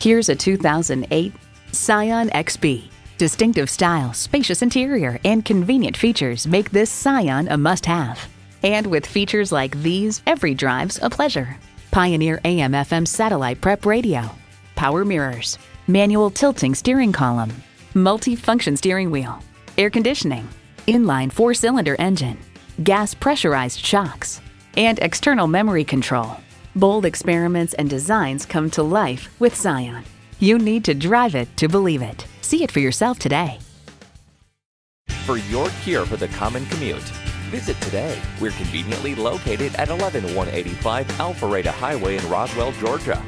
Here's a 2008 Scion XB. Distinctive style, spacious interior, and convenient features make this Scion a must have. And with features like these, every drive's a pleasure. Pioneer AM FM satellite prep radio, power mirrors, manual tilting steering column, multi-function steering wheel, air conditioning, inline four-cylinder engine, gas pressurized shocks, and external memory control. Bold experiments and designs come to life with Scion. You need to drive it to believe it. See it for yourself today. For your cure for the common commute, visit today. We're conveniently located at 11185 Alpharetta Highway in Roswell, Georgia.